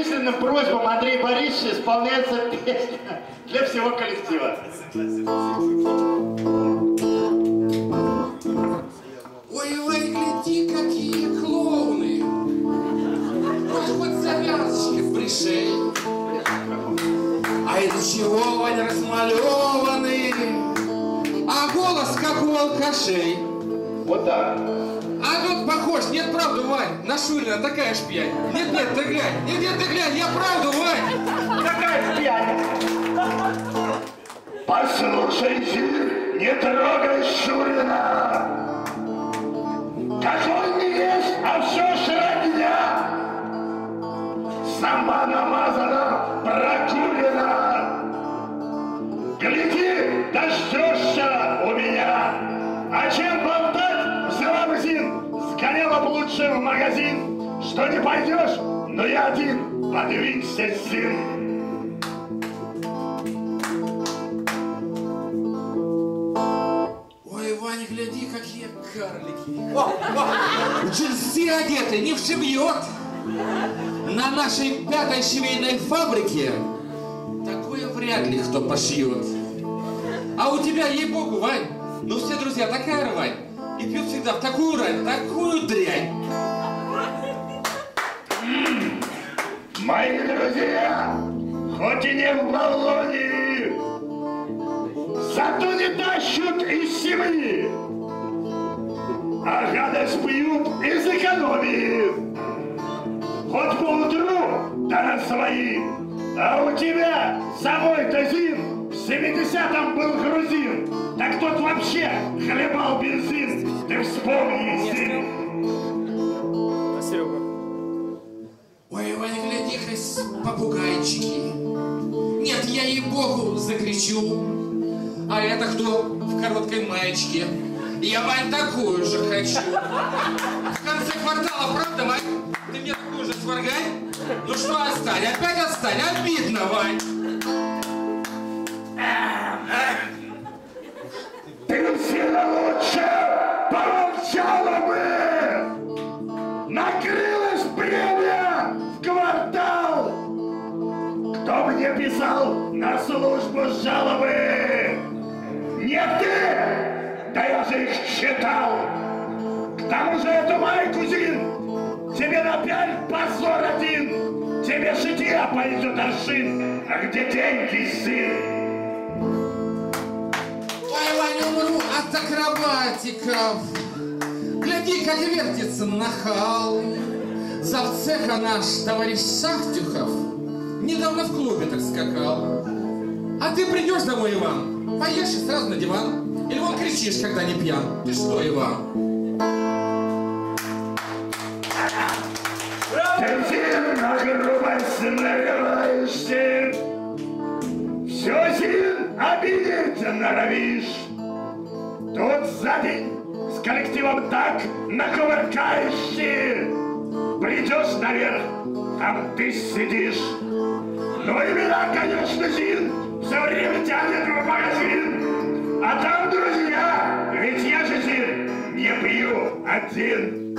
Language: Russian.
Численным просьбам Андрея Борисовича исполняется песня для всего коллектива. Ой, ой, гляди, какие клоуны. Хоть завязочки в пришей. А это чего, Ваня, размалеваны? А голос, как у алкашей. Вот так. А тут похож, нет, правда, Вань, на Шурина такая ж пьянь. Нет, нет, ты глянь, нет, нет, ты глянь, я правда, Вань. Какая пьянь! Послушайте, не трогай Шурина. Какой не есть, а все ж родня. Сама намазана, прокурена. Гляди, дождешься у меня. А чем в магазин. Что не пойдешь, но я один, подвинься, сын. Ой, Ваня, гляди, какие карлики. В джинсы одеты, не вшибьет. На нашей пятой швейной фабрике такое вряд ли кто пошьет. А у тебя, ей-богу, Вань, ну все друзья такая рвань. И пьют всегда в такую рань, такую дрянь. Мои друзья, хоть и не в баллоне, зато не тащут из семьи, а гадость пьют из экономии. Хоть поутру, да на свои, а у тебя самой-то зим 70-м был грузин, так тот вообще хлебал бензин, ты вспомни, сын. Ой, Ваня, гляди, хоть попугайчики. Нет, я ей-богу закричу. А это кто в короткой маечке? Я, Вань, такую же хочу. В конце квартала, правда, Вань? Ты мне такую же сваргай? Ну что, отстань, опять отстань, обидно, Вань. Мне писал на службу жалобы? Не ты! Да я же их читал! К тому же эту майку, Зин, тебе напяль позор один! Тебе житья пойдет аршин, а где деньги, сын? Ваня, умру от акробатиков. Гляди, как вертится нахал. Завцеха наш товарищ Шахтюхов недавно в клубе так скакал. А ты придешь домой, Иван, поешь и сразу на диван. Или вон кричишь, когда не пьян. Ты что, Иван? Все сил обидеть норовишь. Тут за день с коллективом так накувыркаешься, Придешь наверх, там ты сидишь. Ну и меня, конечно, Зин, все время тянет в магазин. А там друзья, ведь я же Зин, не пью один.